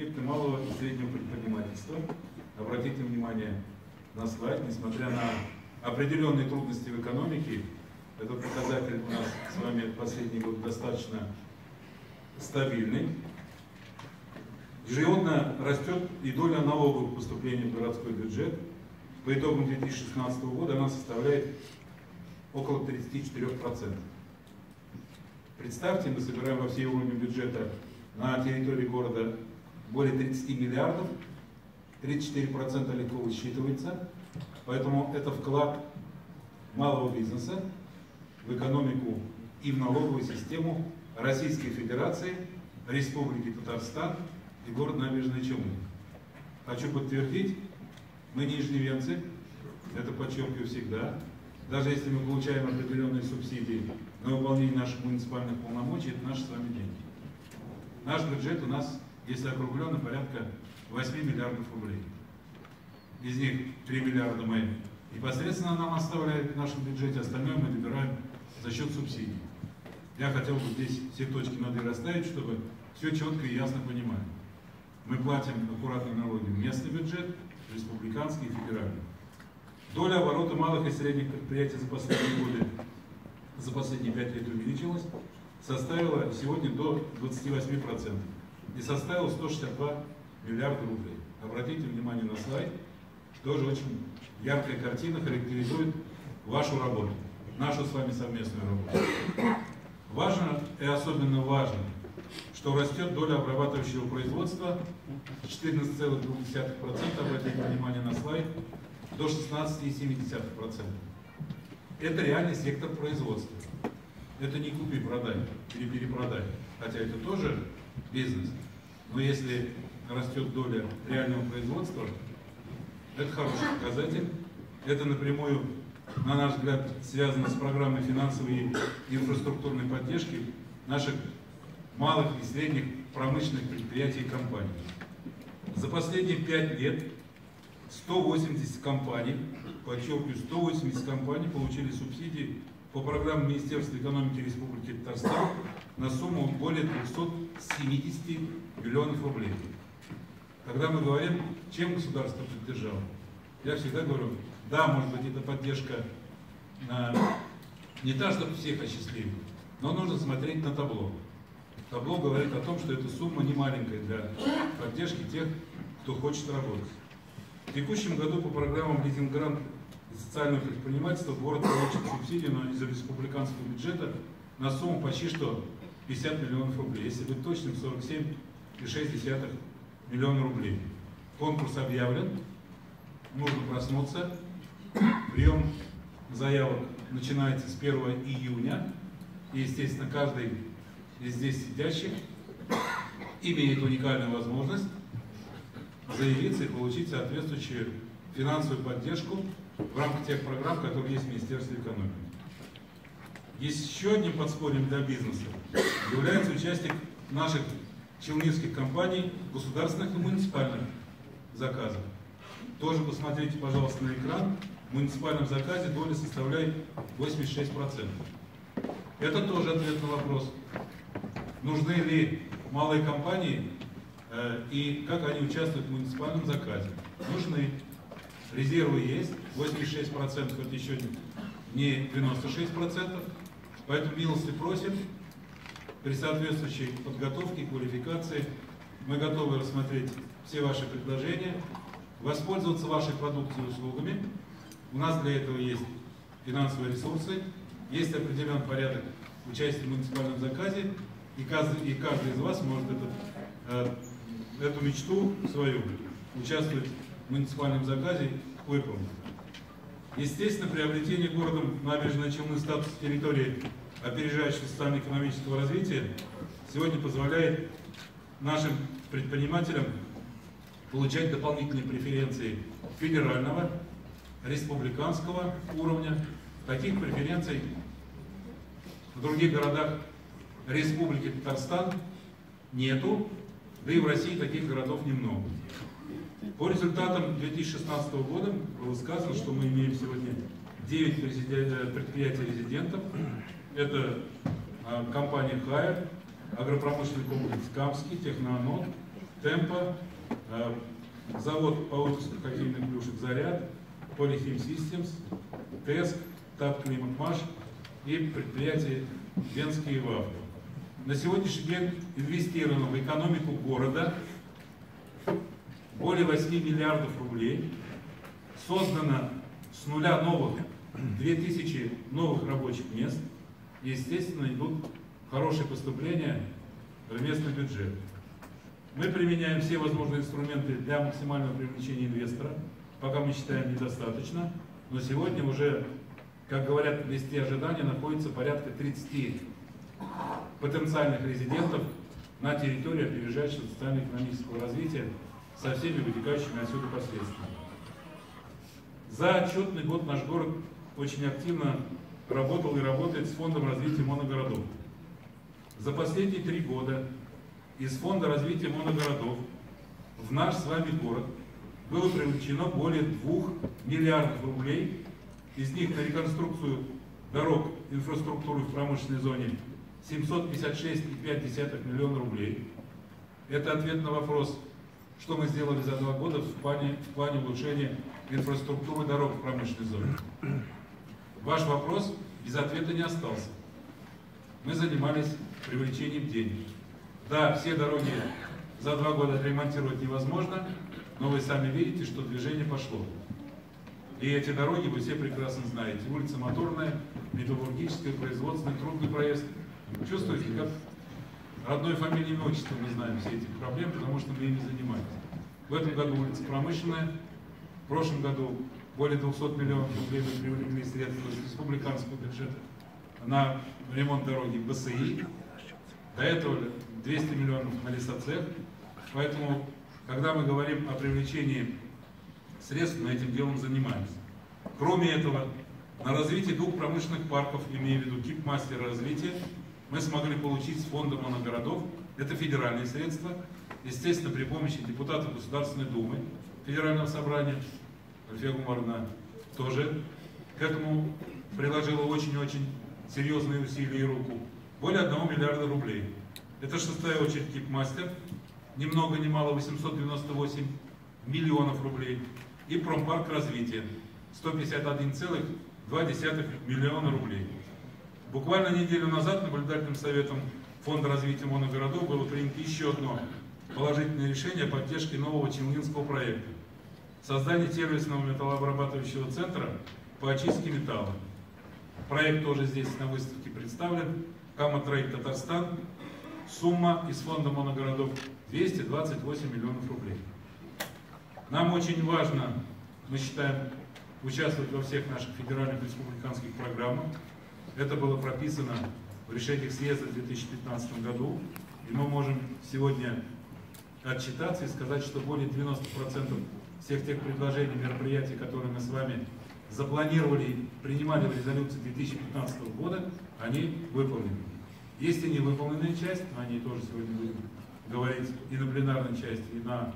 субъекты малого и среднего предпринимательства. Обратите внимание на слайд, несмотря на определенные трудности в экономике, этот показатель у нас с вами последний год достаточно стабильный. Ежегодно растет и доля налоговых поступлений в городской бюджет. По итогам 2016 года она составляет около 34%. Представьте, мы собираем во все уровни бюджета на территории города более 30 миллиардов, 34% легко высчитывается, поэтому это вклад малого бизнеса в экономику и в налоговую систему Российской Федерации, Республики Татарстан и город Набережные Челны. Хочу подтвердить, мы нижневенцы, это подчеркиваю всегда, даже если мы получаем определенные субсидии на выполнение наших муниципальных полномочий, это наши с вами деньги. Наш бюджет у нас, если округленно, порядка 8 миллиардов рублей. Из них 3 миллиарда мы непосредственно нам оставляют в нашем бюджете, остальное мы добираем за счет субсидий. Я хотел бы здесь все точки над «и» расставить, чтобы все четко и ясно понимали. Мы платим аккуратные налоги в местный бюджет, республиканский и федеральный. Доля оборота малых и средних предприятий за последние годы, за последние пять лет увеличилась, составила сегодня до 28% и составила 162 миллиарда рублей. Обратите внимание на слайд, тоже очень яркая картина характеризует вашу работу, нашу с вами совместную работу. Важно и особенно важно, что растет доля обрабатывающего производства с 14,2%, обратите внимание на слайд, до 16,7%. Это реальный сектор производства. Это не купи-продай или перепродай, хотя это тоже бизнес. Но если растет доля реального производства, это хороший показатель. Это напрямую, на наш взгляд, связано с программой финансовой и инфраструктурной поддержки наших малых и средних промышленных предприятий и компаний. За последние пять лет 180 компаний, подчеркиваю, 180 компаний получили субсидии по программе Министерства экономики Республики Татарстан на сумму более 270 миллионов рублей. Когда мы говорим, чем государство поддержало, я всегда говорю, да, может быть, это поддержка на, не та, чтобы всех осчастливить, но нужно смотреть на табло. Табло говорит о том, что эта сумма не маленькая для поддержки тех, кто хочет работать. В текущем году по программам лизинг-грант и социального предпринимательства город получит субсидию из республиканского бюджета на сумму почти что 50 миллионов рублей. Если быть точным, 47,6 миллиона рублей. Конкурс объявлен, нужно проснуться. Прием заявок начинается с 1 июня. И, естественно, каждый из здесь сидящих имеет уникальную возможность заявиться и получить соответствующую финансовую поддержку в рамках тех программ, которые есть в Министерстве экономики. Есть еще одним подспорьем для бизнеса является участие наших челнинских компаний государственных и муниципальных заказов. Тоже посмотрите, пожалуйста, на экран. В муниципальном заказе доля составляет 86%. Это тоже ответ на вопрос, нужны ли малые компании э, и как они участвуют в муниципальном заказе. Нужны. Резервы есть, 86%, это еще не 96%. Поэтому милости просим, при соответствующей подготовке, квалификации мы готовы рассмотреть все ваши предложения, воспользоваться вашей продукцией и услугами. У нас для этого есть финансовые ресурсы, есть определенный порядок участия в муниципальном заказе, и каждый, и каждый из вас может этот, э, эту мечту свою участвовать муниципальном заказе выполнить. Естественно, приобретение городом набережной Челны статуса территории опережающего социально-экономического развития сегодня позволяет нашим предпринимателям получать дополнительные преференции федерального, республиканского уровня. Таких преференций в других городах Республики Татарстан нету, да и в России таких городов немного. По результатам 2016 года было сказано, что мы имеем сегодня 9 э, предприятий резидентов. Это а, компания «Хайер», агропромышленный комплекс «Камский», «Техноанод», темпа, э, завод по выпуску хоккейных плюшек «Заряд», Polyhim Systems, ТЭСК, ТАП Климатмаш и предприятие Венские ВАВ. На сегодняшний день инвестировано в экономику города более 8 миллиардов рублей, создано с нуля новых 2000 новых рабочих мест, и, естественно, идут хорошие поступления в местный бюджет. Мы применяем все возможные инструменты для максимального привлечения инвестора, пока мы считаем недостаточно, но сегодня уже, как говорят в ожидания, находится порядка 30 потенциальных резидентов на территории опережающего социально-экономического развития со всеми вытекающими отсюда последствиями. За отчетный год наш город очень активно работал и работает с Фондом развития моногородов. За последние три года из Фонда развития моногородов в наш с вами город было привлечено более 2 миллиардов рублей, из них на реконструкцию дорог, инфраструктуры в промышленной зоне 756,5 миллиона рублей. Это ответ на вопрос, что мы сделали за два года в плане, в плане улучшения инфраструктуры дорог в промышленной зоне. Ваш вопрос без ответа не остался. Мы занимались привлечением денег. Да, все дороги за два года отремонтировать невозможно, но вы сами видите, что движение пошло. И эти дороги вы все прекрасно знаете. Улица Моторная, Металлургическая, Производственная, Трудный проезд. Чувствуете, как родной фамилии и отчество мы знаем все эти проблемы, потому что мы ими занимаемся. В этом году улица Промышленная, в прошлом году более 200 миллионов рублей мы привлекли средства из республиканского бюджета на ремонт дороги БСИ. До этого 200 миллионов на лесоцех. Поэтому, когда мы говорим о привлечении средств, мы этим делом занимаемся. Кроме этого, на развитие двух промышленных парков, имея в виду КИП мастера развития, мы смогли получить с фонда моногородов, это федеральные средства, естественно, при помощи депутатов Государственной Думы, Федерального собрания, Альфия Гумарна тоже к этому приложила очень-очень серьезные усилия и руку. Более 1 миллиарда рублей. Это шестая очередь Кипмастер, ни много ни мало 898 миллионов рублей. И Промпарк развития 151,2 миллиона рублей. Буквально неделю назад наблюдательным советом Фонда развития моногородов было принято еще одно положительное решение о поддержке нового Челнинского проекта. Создание сервисного металлообрабатывающего центра по очистке металла. Проект тоже здесь на выставке представлен. Каматрейд Татарстан. Сумма из фонда моногородов 228 миллионов рублей. Нам очень важно, мы считаем, участвовать во всех наших федеральных республиканских программах. Это было прописано в решениях съезда в 2015 году. И мы можем сегодня отчитаться и сказать, что более 90% всех тех предложений, мероприятий, которые мы с вами запланировали, принимали в резолюции 2015 года, они выполнены. Есть и невыполненная часть, но о ней тоже сегодня будем говорить и на пленарной части, и на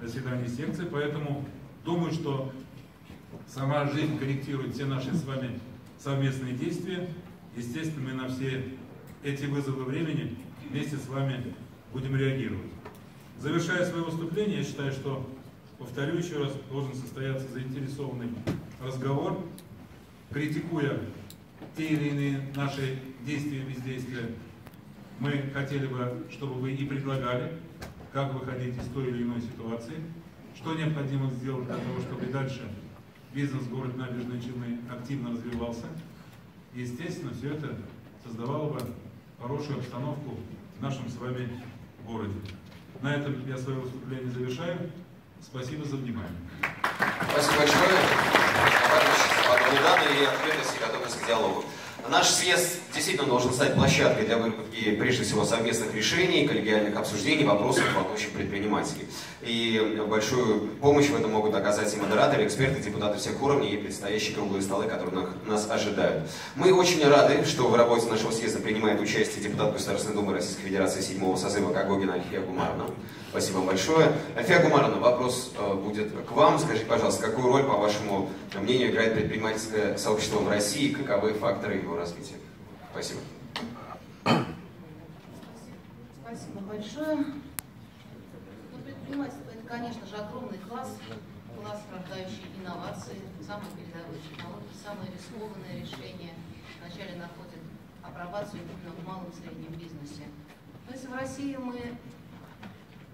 заседании секции, поэтому думаю, что сама жизнь корректирует все наши с вами совместные действия. Естественно, мы на все эти вызовы времени вместе с вами будем реагировать. Завершая свое выступление, я считаю, что, повторю еще раз, должен состояться заинтересованный разговор, критикуя те или иные наши действия и бездействия. Мы хотели бы, чтобы вы и предлагали, как выходить из той или иной ситуации, что необходимо сделать для того, чтобы дальше бизнес в городе Набережной Челны активно развивался. Естественно, все это создавало бы хорошую обстановку в нашем с вами городе. На этом я свое выступление завершаю. Спасибо за внимание. Спасибо большое. И открытость и готовность к диалогу. Наш съезд действительно должен стать площадкой для выработки, прежде всего, совместных решений, коллегиальных обсуждений, вопросов, волнующих предпринимателей. И большую помощь в этом могут оказать и модераторы, эксперты, депутаты всех уровней и предстоящие круглые столы, которые нас ожидают. Мы очень рады, что в работе нашего съезда принимает участие депутат Государственной Думы Российской Федерации седьмого созыва Кагогина Альфия Гумаровна. Спасибо вам большое. Альфия Гумаровна, вопрос э, будет к вам. Скажите, пожалуйста, какую роль, по вашему мнению, играет предпринимательское сообщество в России каковы факторы его развития? Спасибо. Спасибо большое. Предпринимательство – это, конечно же, огромный класс, класс, рождающий инновации, самые передовые технологии, самые рискованные решения. Вначале находят апробацию именно в малом и среднем бизнесе. Но если в России мы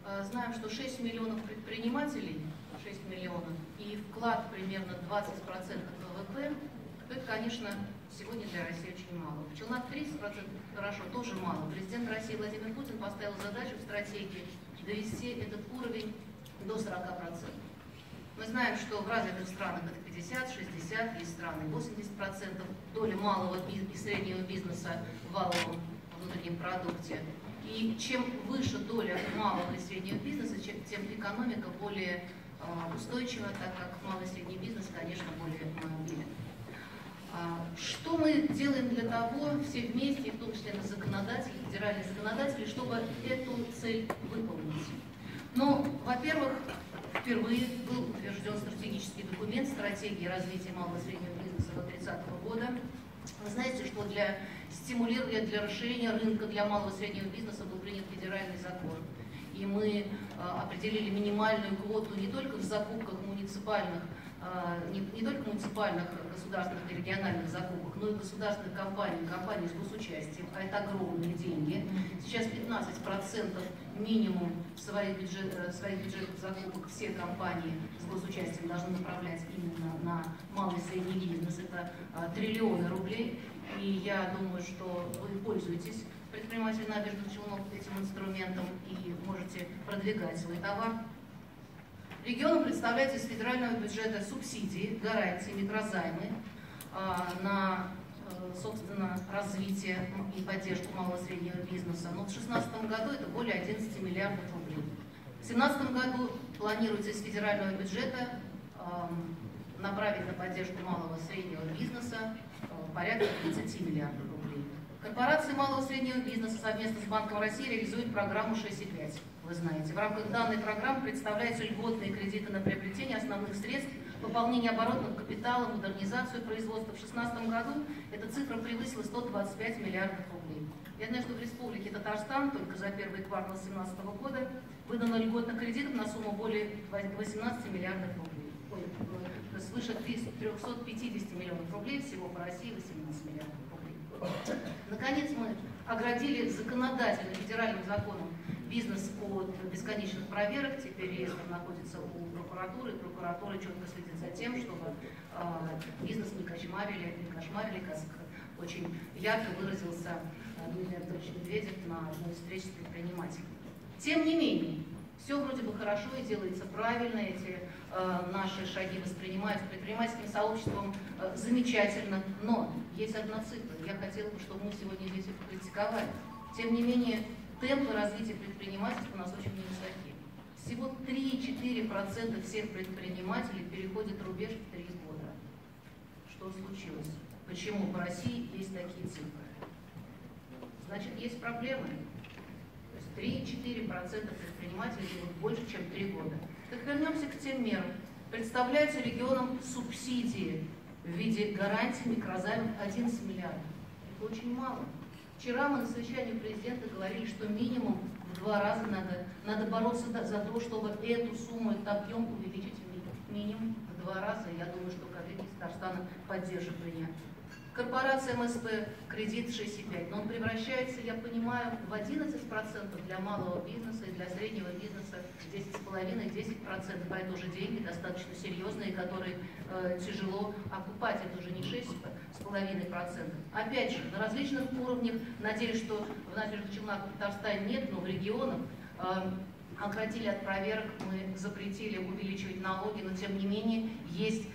э, знаем, что 6 миллионов предпринимателей, 6 миллионов, и вклад примерно 20% ВВП, то это, конечно, сегодня для России очень мало. В Челнах 30% хорошо, тоже мало. Президент России Владимир Путин поставил задачу в стратегии довести этот уровень до 40%. Мы знаем, что в развитых странах это 50, 60, есть страны 80%, доля малого и среднего бизнеса в валовом внутреннем продукте. И чем выше доля малого и среднего бизнеса, тем экономика более а, устойчива, так как малый и средний бизнес, конечно, более мобилен. А, что мы делаем для того, все вместе, в том числе на законодатели, федеральные законодатели, чтобы эту цель выполнить? Ну, во-первых, впервые был утвержден стратегический документ стратегии развития малого и среднего бизнеса до 30 года. Вы знаете, что для стимулирования, для расширения рынка для малого и среднего бизнеса был принят федеральный закон. И мы а, определили минимальную квоту не только в закупках муниципальных не, не только муниципальных, государственных и региональных закупок, но и государственных компаний, компаний с госучастием, а это огромные деньги. Сейчас 15% минимум своих, бюджет, э, своих бюджетных закупок все компании с госучастием должны направлять именно на малый и средний бизнес. Это а, триллионы рублей. И я думаю, что вы пользуетесь предприниматель набережных Челнов этим инструментом и можете продвигать свой товар. Региону представляется из федерального бюджета субсидии, гарантии, микрозаймы а, на э, собственно, развитие и поддержку малого и среднего бизнеса. Но в 2016 году это более 11 миллиардов рублей. В 2017 году планируется из федерального бюджета направить на поддержку малого и среднего бизнеса э, порядка 30 миллиардов рублей. Корпорации малого и среднего бизнеса совместно с Банком России реализуют программу 6,5 вы знаете. В рамках данной программы представляются льготные кредиты на приобретение основных средств, пополнение оборотного капитала, модернизацию производства. В 2016 году эта цифра превысила 125 миллиардов рублей. Я знаю, что в Республике Татарстан только за первый квартал 2017 года выдано льготных кредитов на сумму более 18 миллиардов рублей. Ой, э, свыше 350 миллионов рублей, всего по России 18 миллиардов рублей. Наконец, мы оградили законодательно федеральным законом бизнес от бесконечных проверок, теперь реестр находится у прокуратуры, прокуратура четко следит за тем, чтобы э, бизнес не кошмарили, не кошмарили, как очень ярко выразился э, Дмитрий Анатольевич Медведев на одной из встреч с предпринимателями. Тем не менее, все вроде бы хорошо и делается правильно, эти э, наши шаги воспринимаются предпринимательским сообществом э, замечательно, но есть одна цифра, я хотела бы, чтобы мы сегодня здесь это критиковали. Тем не менее, темпы развития предпринимательства у нас очень невысоки. Всего 3-4% всех предпринимателей переходят рубеж в 3 года. Что случилось? Почему в России есть такие цифры? Значит, есть проблемы. То есть 3-4% предпринимателей живут больше, чем 3 года. Так вернемся к тем мерам. Представляются регионам субсидии в виде гарантий микрозаймов 11 миллиардов. Это очень мало. Вчера мы на совещании президента говорили, что минимум в два раза надо, надо бороться за то, чтобы эту сумму, этот объем увеличить минимум в два раза. Я думаю, что коллеги из Татарстана поддержат меня. Корпорация МСП кредит 6,5, но он превращается, я понимаю, в 11% для малого бизнеса и для среднего бизнеса 10,5-10%. А это уже деньги достаточно серьезные, которые э, тяжело окупать. Это уже не 6,5%. Опять же, на различных уровнях, надеюсь, что в набережных Челнах в Татарстане нет, но в регионах э, оградили от проверок, мы запретили увеличивать налоги, но тем не менее есть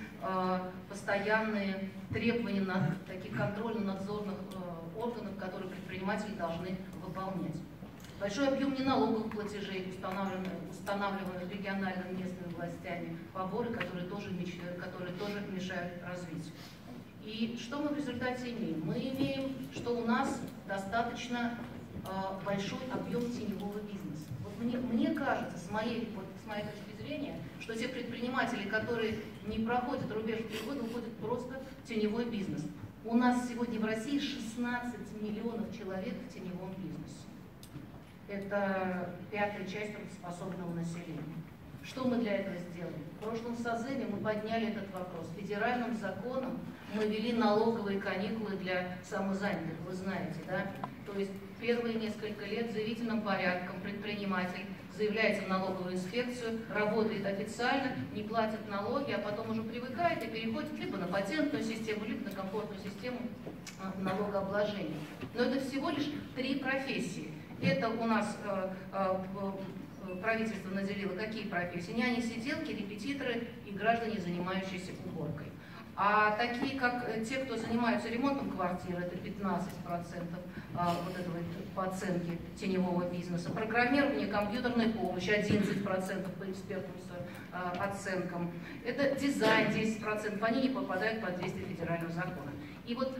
постоянные требования на таких контрольно-надзорных э, органов, которые предприниматели должны выполнять. Большой объем неналоговых платежей, устанавливаемых, устанавливаемых региональными местными властями, поборы, которые тоже, которые тоже мешают развитию. И что мы в результате имеем? Мы имеем, что у нас достаточно э, большой объем теневого бизнеса. Вот мне, мне кажется, с моей, вот, с моей точки зрения, что те предприниматели, которые не проходят рубеж в три года, просто в теневой бизнес. У нас сегодня в России 16 миллионов человек в теневом бизнесе. Это пятая часть трудоспособного населения. Что мы для этого сделали? В прошлом созыве мы подняли этот вопрос. Федеральным законом мы ввели налоговые каникулы для самозанятых, вы знаете, да? То есть первые несколько лет заявительным порядком предприниматель заявляется в налоговую инспекцию, работает официально, не платит налоги, а потом уже привыкает и переходит либо на патентную систему, либо на комфортную систему а, налогообложения. Но это всего лишь три профессии. Это у нас э, э, правительство наделило какие профессии? Няни, сиделки, репетиторы и граждане, занимающиеся уборкой. А такие, как э, те, кто занимаются ремонтом квартир, это 15% а, вот этого по оценке теневого бизнеса. Программирование, компьютерная помощь 11% по экспертным а, оценкам. Это дизайн 10%, они не попадают под действие федерального закона. И вот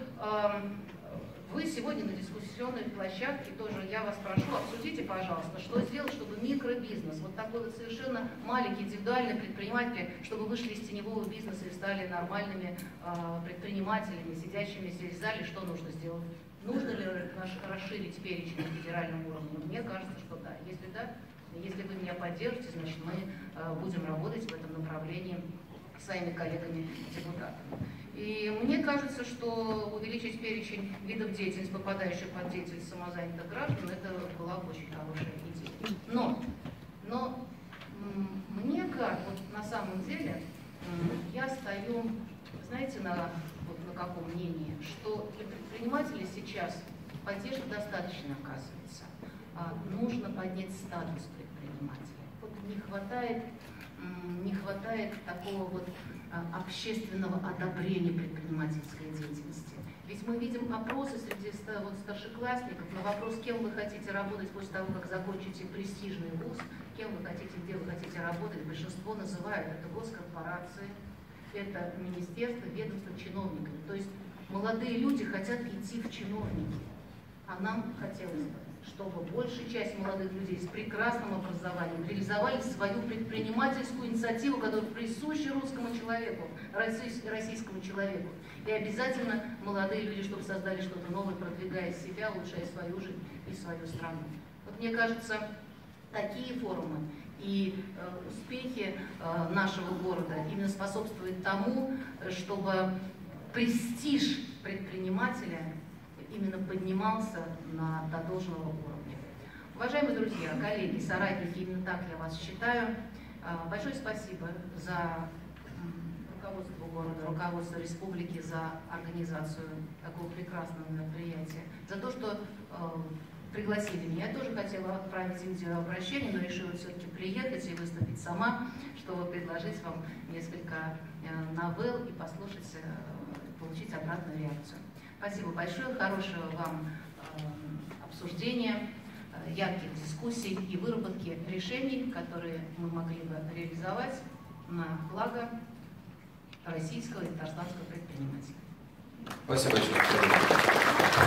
вы сегодня на дискуссионной площадке тоже, я вас прошу, обсудите, пожалуйста, что сделать, чтобы микробизнес, вот такой вот совершенно маленький индивидуальный предприниматель, чтобы вышли из теневого бизнеса и стали нормальными э, предпринимателями, сидящими здесь в зале, что нужно сделать? Нужно ли расширить перечень на федеральном уровне? Мне кажется, что да. Если да, если вы меня поддержите, значит мы э, будем работать в этом направлении своими коллегами-депутатами. И мне кажется, что увеличить перечень видов деятельности, попадающих под деятельность самозанятых граждан, это была бы очень хорошая идея. Но, но мне как, вот на самом деле, я стою, знаете, на, вот на каком мнении, что для предпринимателей сейчас поддержки достаточно оказывается. А нужно поднять статус предпринимателя. Вот не хватает, не хватает такого вот общественного одобрения предпринимательской деятельности. Ведь мы видим опросы среди вот, старшеклассников на вопрос, кем вы хотите работать после того, как закончите престижный вуз, кем вы хотите, где вы хотите работать, большинство называют это госкорпорации, это министерство, ведомство, чиновниками. То есть молодые люди хотят идти в чиновники, а нам хотелось бы чтобы большая часть молодых людей с прекрасным образованием реализовали свою предпринимательскую инициативу, которая присуща русскому человеку, российскому человеку. И обязательно молодые люди, чтобы создали что-то новое, продвигая себя, улучшая свою жизнь и свою страну. Вот мне кажется, такие форумы и э, успехи э, нашего города именно способствуют тому, чтобы престиж предпринимателя именно поднимался на, до должного уровня. Уважаемые друзья, коллеги, соратники, именно так я вас считаю. А, большое спасибо за руководство города, руководство республики за организацию такого прекрасного мероприятия, за то, что э, пригласили меня. Я тоже хотела отправить видеообращение, но решила все-таки приехать и выступить сама, чтобы предложить вам несколько э, новелл и послушать, получить обратную реакцию. Спасибо большое, хорошего вам э, обсуждения, э, ярких дискуссий и выработки решений, которые мы могли бы реализовать на благо российского и татарстанского предпринимателя. Спасибо большое.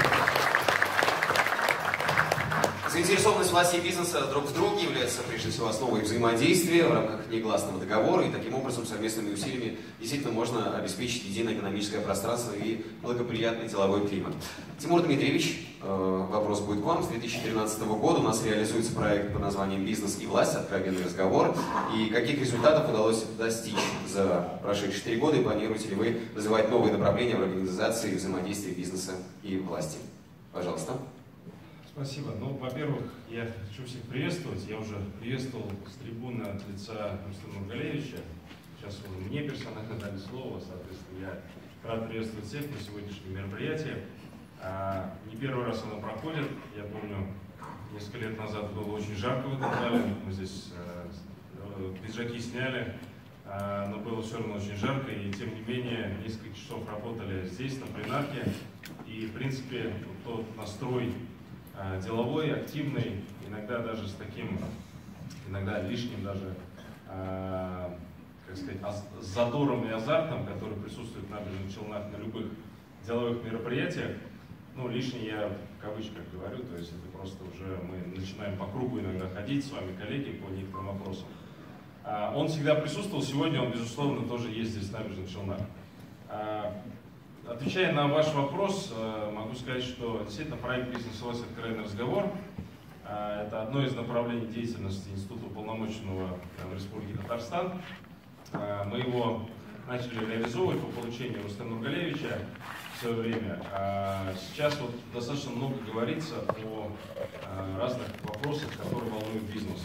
Заинтересованность власти и бизнеса друг в друге является прежде всего основой взаимодействия в рамках негласного договора, и таким образом совместными усилиями действительно можно обеспечить единое экономическое пространство и благоприятный деловой климат. Тимур Дмитриевич, э, вопрос будет к вам. С 2013 года у нас реализуется проект под названием «Бизнес и власть. Откровенный разговор». И каких результатов удалось достичь за прошедшие три года, и планируете ли вы развивать новые направления в организации взаимодействия бизнеса и власти? Пожалуйста. Спасибо. Ну, во-первых, я хочу всех приветствовать. Я уже приветствовал с трибуны от лица Рустама Нургалевича. Сейчас вы мне персонально дали слово, соответственно, я рад приветствовать всех на сегодняшнем мероприятии. А, не первый раз оно проходит. Я помню, несколько лет назад было очень жарко в этом зале. Мы здесь э, пиджаки сняли, а, но было все равно очень жарко, и тем не менее несколько часов работали здесь, на пленарке. И, в принципе, тот настрой Э, деловой, активный, иногда даже с таким, иногда лишним даже, э, как сказать, задором и азартом, который присутствует в набережных Челнах на любых деловых мероприятиях. Ну, лишний я в кавычках говорю, то есть это просто уже мы начинаем по кругу иногда ходить с вами, коллеги, по некоторым вопросам. А, он всегда присутствовал, сегодня он, безусловно, тоже есть здесь в набережных Челнах. Отвечая на ваш вопрос, э, могу сказать, что действительно проект «Бизнес у вас откровенный разговор» А, это одно из направлений деятельности Института уполномоченного Республики Татарстан. А, мы его начали реализовывать по получению Рустема Нургалевича в свое время. Сейчас вот достаточно много говорится о разных вопросах, которые волнуют бизнес.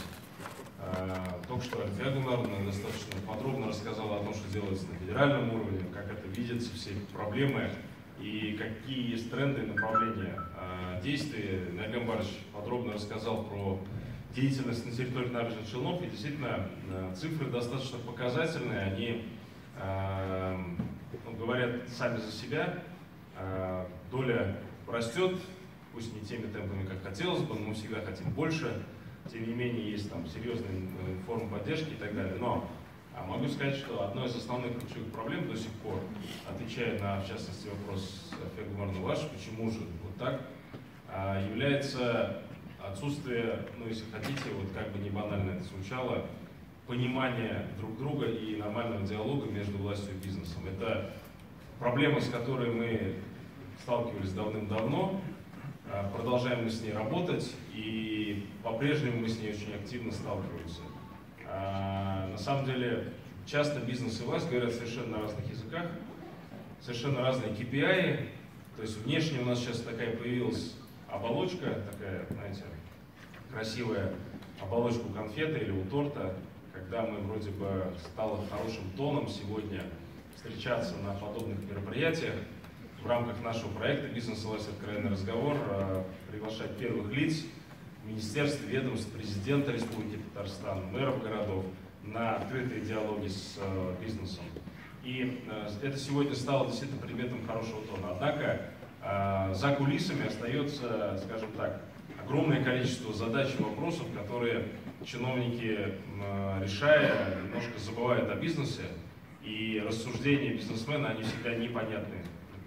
Только что Альфия Гумаровна достаточно подробно рассказала о том, что делается на федеральном уровне, как это видится, все проблемы и какие есть тренды и направления действий. Нагам Барыч подробно рассказал про деятельность на территории набережных Челнов, и действительно цифры достаточно показательные, они э, ну, говорят сами за себя, э, доля растет, пусть не теми темпами, как хотелось бы, но мы всегда хотим больше, тем не менее есть там серьезные формы поддержки и так далее, но а могу сказать, что одной из основных ключевых проблем до сих пор, отвечая на, в частности, вопрос Фегумарна ваш, почему же вот так, а, является отсутствие, ну, если хотите, вот как бы не банально это звучало, понимания друг друга и нормального диалога между властью и бизнесом. Это проблема, с которой мы сталкивались давным-давно, продолжаем мы с ней работать, и по-прежнему мы с ней очень активно сталкиваемся. А, на самом деле, часто бизнес и власть говорят совершенно на разных языках, совершенно разные KPI, то есть внешне у нас сейчас такая появилась оболочка, такая, знаете, красивая оболочка у конфеты или у торта, когда мы вроде бы стало хорошим тоном сегодня встречаться на подобных мероприятиях в рамках нашего проекта «Бизнес власть. Откровенный разговор» э, приглашать первых лиц, министерств, ведомств, президента Республики Татарстан, мэров городов на открытые диалоги с э, бизнесом. И э, это сегодня стало действительно предметом хорошего тона. Однако за кулисами остается, скажем так, огромное количество задач и вопросов, которые чиновники, решая, немножко забывают о бизнесе, и рассуждения бизнесмена, они всегда непонятны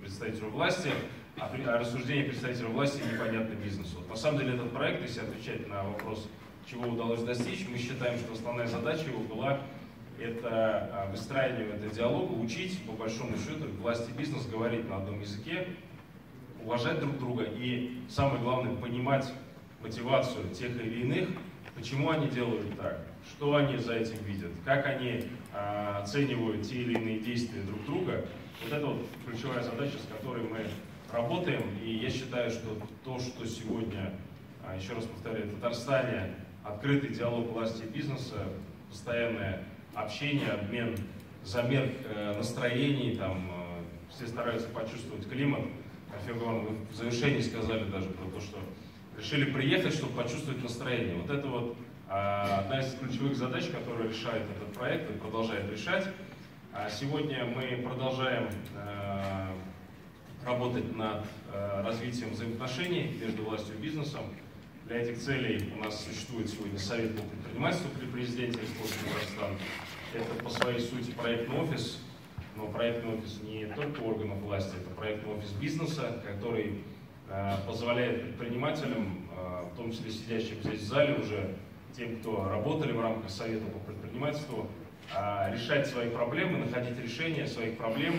представителю власти, а, а рассуждения представителя власти непонятны бизнесу. Вот на самом деле этот проект, если отвечать на вопрос, чего удалось достичь, мы считаем, что основная задача его была это а, выстраивание этого диалога, учить, по большому счету, власти и бизнес говорить на одном языке, уважать друг друга и, самое главное, понимать мотивацию тех или иных, почему они делают так, что они за этим видят, как они э, оценивают те или иные действия друг друга. Вот это вот ключевая задача, с которой мы работаем. И я считаю, что то, что сегодня, а, еще раз повторяю, в Татарстане открытый диалог власти и бизнеса, постоянное общение, обмен, замер э, настроений, там, э, все стараются почувствовать климат. Альфия вы в завершении сказали даже про то, что решили приехать, чтобы почувствовать настроение. Вот это вот а, одна из ключевых задач, которую решает этот проект и продолжает решать. А сегодня мы продолжаем а, работать над развитием взаимоотношений между властью и бизнесом. Для этих целей у нас существует сегодня Совет по предпринимательству при президенте Республики Казахстан. Это по своей сути проектный офис, но проектный офис не только органов власти, это проектный офис бизнеса, который Э, позволяет предпринимателям, э, в том числе сидящим здесь в зале уже, тем, кто работали в рамках Совета по предпринимательству, э, решать свои проблемы, находить решения своих проблем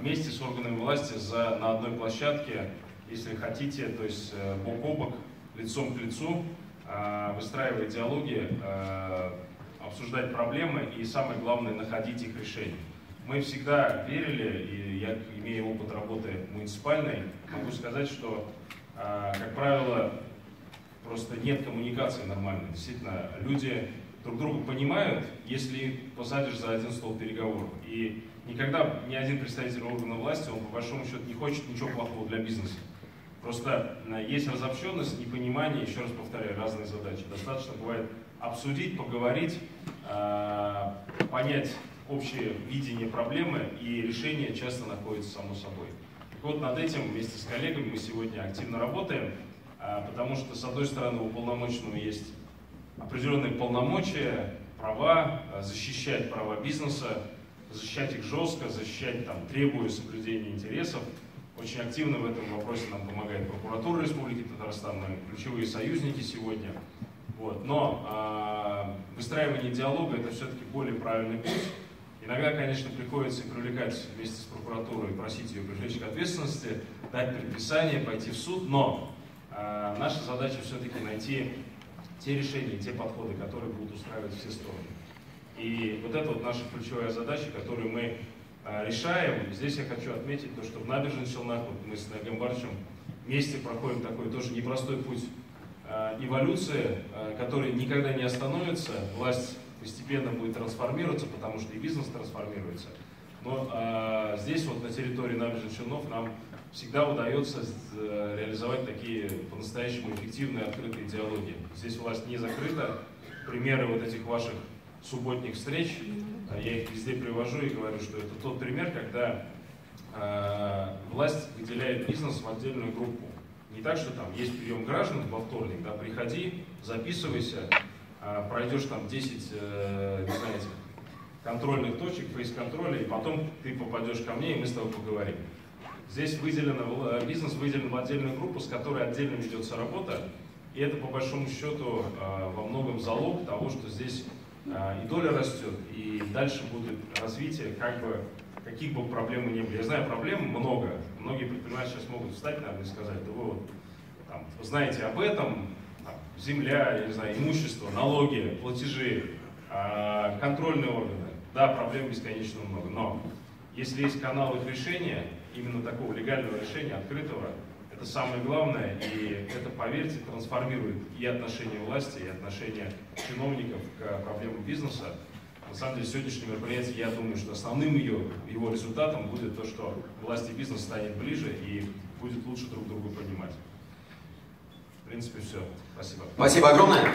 вместе с органами власти за, на одной площадке, если хотите, то есть бок о бок, лицом к лицу, выстраивать диалоги, обсуждать проблемы и, самое главное, находить их решения. Мы всегда верили, и я, имея опыт работы муниципальной, могу сказать, что, а, как правило, просто нет коммуникации нормальной. Действительно, люди друг друга понимают, если посадишь за один стол переговоров. И никогда ни один представитель органа власти, он по большому счету не хочет ничего плохого для бизнеса. Просто а, есть разобщенность, непонимание, еще раз повторяю, разные задачи. Достаточно бывает обсудить, поговорить, а, понять общее видение проблемы, и решение часто находится само собой. Так вот, над этим вместе с коллегами мы сегодня активно работаем, а, потому что, с одной стороны, у уполномоченного есть определенные полномочия, права, а, защищать права бизнеса, защищать их жестко, защищать, там, требуя соблюдения интересов. Очень активно в этом вопросе нам помогает прокуратура Республики Татарстан, мы ключевые союзники сегодня. Вот. Но э, выстраивание диалога это все-таки более правильный путь. Иногда, конечно, приходится привлекать вместе с прокуратурой, просить ее привлечь к ответственности, дать предписание, пойти в суд, но э, наша задача все-таки найти те решения, те подходы, которые будут устраивать все стороны. И вот это вот наша ключевая задача, которую мы а, решаем. Здесь я хочу отметить то, что в набережных Челнах вот мы с Нагом Барчем вместе проходим такой тоже непростой путь а, эволюции, а, который никогда не остановится. Власть постепенно будет трансформироваться, потому что и бизнес трансформируется. Но а, здесь вот на территории набережных Челнов нам всегда удается э, реализовать такие по-настоящему эффективные открытые диалоги. Здесь власть не закрыта. Примеры вот этих ваших субботних встреч, а я их везде привожу и говорю, что это тот пример, когда э, власть выделяет бизнес в отдельную группу. Не так, что там есть прием граждан во вторник, да, приходи, записывайся, э, пройдешь там 10, э, не знаете, контрольных точек, фейс-контроля, и потом ты попадешь ко мне, и мы с тобой поговорим. Здесь выделено, э, бизнес выделен в отдельную группу, с которой отдельно ведется работа, и это, по большому счету, э, во многом залог того, что здесь э, и доля растет, и дальше будет развитие, как бы, каких бы проблем ни было. Я знаю, проблем много. Многие предприниматели сейчас могут встать, наверное, и сказать, да вы вот там, знаете об этом, там, земля, я не знаю, имущество, налоги, платежи, контрольные органы. Да, проблем бесконечно много, но если есть канал их решения, именно такого легального решения, открытого, это самое главное, и это, поверьте, трансформирует и отношение власти, и отношение чиновников к проблемам бизнеса. На самом деле, сегодняшнее мероприятие, я думаю, что основным ее, его результатом будет то, что власть и бизнес станет ближе и будет лучше друг друга понимать. В принципе, все. Спасибо. Спасибо огромное.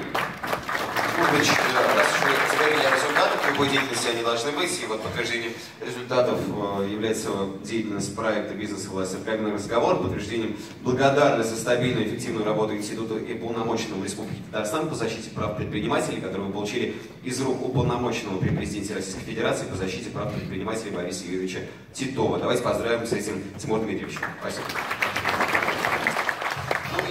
Э, раз уж вы заговорили о результатах любой деятельности, они должны быть, и вот подтверждением результатов э, является деятельность проекта «Бизнес и власть. Откровенный разговор», подтверждением благодарности за стабильную и эффективную работу Института и полномоченного Республики Татарстан по защите прав предпринимателей, которые вы получили из рук уполномоченного при президенте Российской Федерации по защите прав предпринимателей Бориса Юрьевича Титова. Давайте поздравим с этим Тимур Дмитриевича. Спасибо.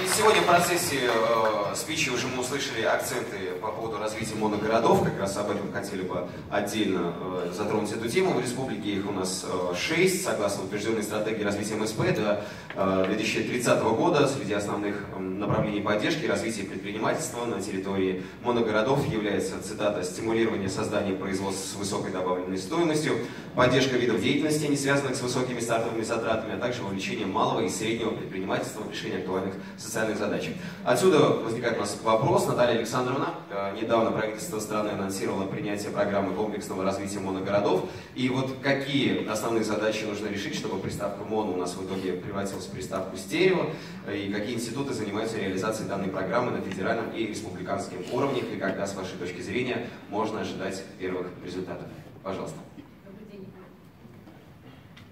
И сегодня в процессе э, спичи уже мы услышали акценты по поводу развития моногородов. Как раз об этом хотели бы отдельно э, затронуть эту тему. В республике их у нас э, 6, согласно утвержденной стратегии развития МСП до э, 2030 года. Среди основных э, направлений поддержки развития предпринимательства на территории моногородов является, цитата, стимулирование создания производств с высокой добавленной стоимостью, поддержка видов деятельности, не связанных с высокими стартовыми затратами, а также вовлечение малого и среднего предпринимательства в решение актуальных социальных задач. Отсюда возникает у нас вопрос. Наталья Александровна, э, недавно правительство страны анонсировало принятие программы комплексного развития моногородов. И вот какие основные задачи нужно решить, чтобы приставка моно у нас в итоге превратилась в приставку стерео, и какие институты занимаются реализацией данной программы на федеральном и республиканском уровнях, и когда, с вашей точки зрения, можно ожидать первых результатов. Пожалуйста.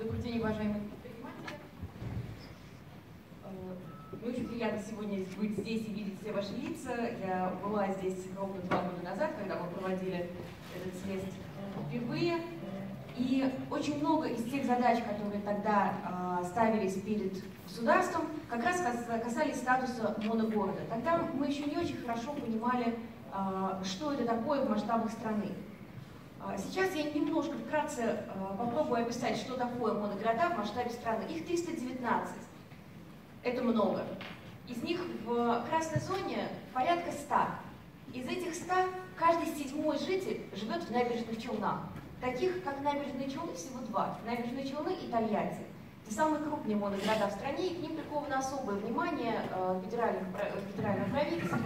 Добрый день. Уважаемые предприниматели. Мне очень приятно сегодня быть здесь и видеть все ваши лица. Я была здесь ровно два года назад, когда мы проводили этот съезд впервые. И очень много из тех задач, которые тогда э, ставились перед государством, как раз кас- касались статуса моногорода. Тогда мы еще не очень хорошо понимали, э, что это такое в масштабах страны. А, Сейчас я немножко вкратце э, попробую описать, что такое моногорода в масштабе страны. Их 319. Это много. Из них в красной зоне порядка 100. Из этих 100 каждый седьмой житель живет в набережных Челнах. Таких, как набережные Челны, всего два. Набережные Челны и Тольятти. Это самые крупные моногорода в стране, и к ним приковано особое внимание э, федеральных, про- федерального правительства,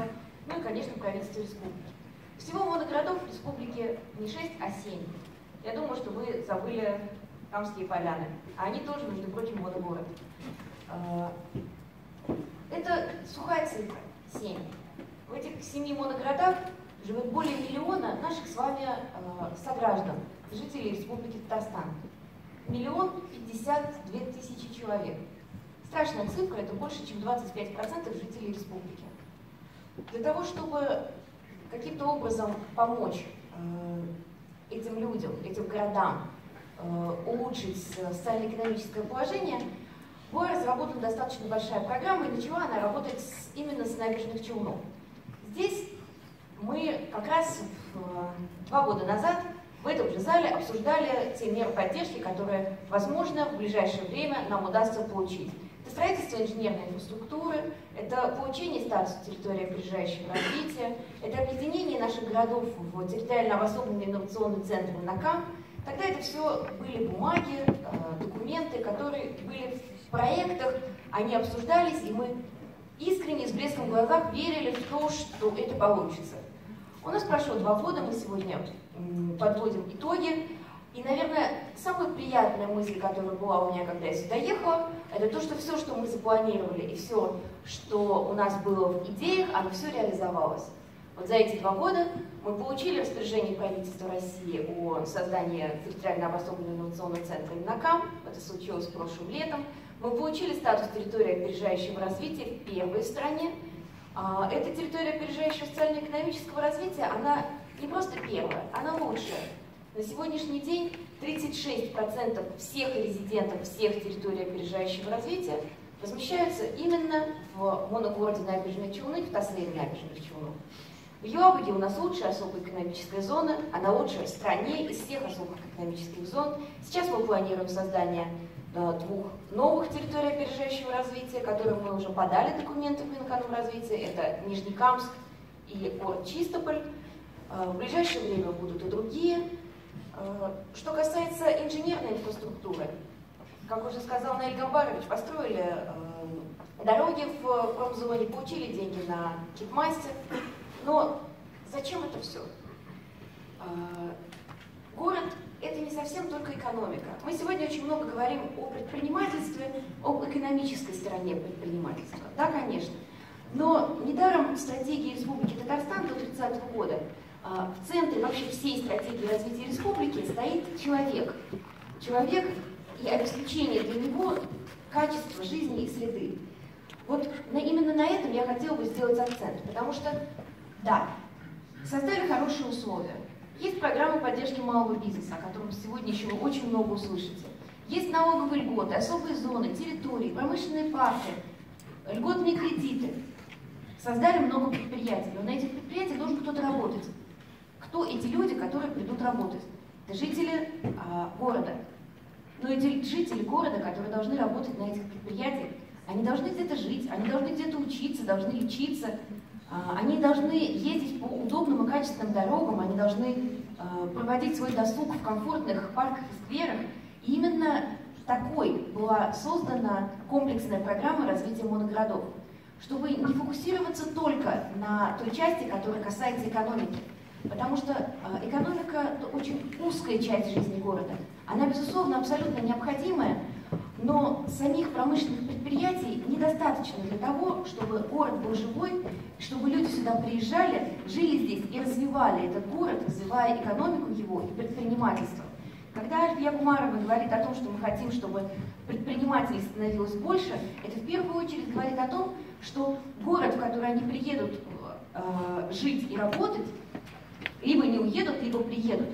ну и, конечно, правительства республики. Всего моногородов в республике не 6, а 7. Я думаю, что вы забыли Камские поляны. А они тоже, между прочим, моногород. Э, Это сухая цифра, 7. В этих семи моногородах живет более миллиона наших с вами э, сограждан, жителей Республики Татарстан. Миллион пятьдесят две тысячи человек. Страшная цифра, это больше, чем 25% жителей республики. Для того, чтобы каким-то образом помочь э, этим людям, этим городам э, улучшить социально-экономическое положение, была разработана достаточно большая программа, и начала она работать именно с набережных Челнов. Здесь мы как раз э, два года назад в этом же зале обсуждали те меры поддержки, которые, возможно, в ближайшее время нам удастся получить. Строительство инженерной инфраструктуры, это получение статуса территории опережающего развития, это объединение наших городов в территориально обособленные инновационные центры НАКАМ. Тогда это все были бумаги, э, документы, которые были в проектах, они обсуждались, и мы искренне, с блеском в глазах верили в то, что это получится. У нас прошло два года, мы сегодня подводим итоги. И, наверное, самая приятная мысль, которая была у меня, когда я сюда ехала, это то, что все, что мы запланировали, и все, что у нас было в идеях, оно все реализовалось. Вот за эти два года мы получили распоряжение правительства России о создании территориально обособленного инновационного центра ИНАКАМ. Это случилось прошлым летом. Мы получили статус территории опережающего развития в первой стране. А, эта территория опережающего социально-экономического развития, она не просто первая, она лучшая. На сегодняшний день 36% всех резидентов всех территорий опережающего развития размещаются именно в моногороде Набережных Челны, в Тасле Набережных Челнов. В Юабуде у нас лучшая особая экономическая зона, она лучшая в стране из всех особых экономических зон. Сейчас мы планируем создание э, двух новых территорий опережающего развития, которым мы уже подали документы в Минэкономразвития. Это Нижнекамск и город Чистополь. Э, в ближайшее время будут и другие. Э, что касается инженерной инфраструктуры, как уже сказал Наиль Гамбарович, построили э, дороги в промзоне, получили деньги на кипмастер, но зачем это все? Э, город – это не совсем только экономика. Мы сегодня очень много говорим о предпринимательстве, об экономической стороне предпринимательства. Да, конечно. Но недаром в стратегии Республики Татарстан до 30 года а, в центре вообще всей стратегии развития республики стоит человек. Человек и обеспечение для него качества жизни и среды. Вот именно на этом я хотела бы сделать акцент, потому что, да, создали хорошие условия. Есть программа поддержки малого бизнеса, о котором сегодня еще вы очень много услышите. Есть налоговые льготы, особые зоны, территории, промышленные парки, льготные кредиты. Создали много предприятий, но на этих предприятиях должен кто-то работать. Кто эти люди, которые придут работать? Это жители а, города. Но эти жители города, которые должны работать на этих предприятиях, они должны где-то жить, они должны где-то учиться, должны лечиться, а, они должны ездить по удобным и качественным дорогам, они должны а, проводить свой досуг в комфортных парках и скверах. И именно такой была создана комплексная программа развития моногородов, чтобы не фокусироваться только на той части, которая касается экономики, Потому что э, экономика – это очень узкая часть жизни города. Она, безусловно, абсолютно необходимая, но самих промышленных предприятий недостаточно для того, чтобы город был живой, чтобы люди сюда приезжали, жили здесь и развивали этот город, развивая экономику его и предпринимательство. Когда Альфия Гумарова говорит о том, что мы хотим, чтобы предпринимателей становилось больше, это в первую очередь говорит о том, что город, в который они приедут э, жить и работать, либо не уедут, либо приедут.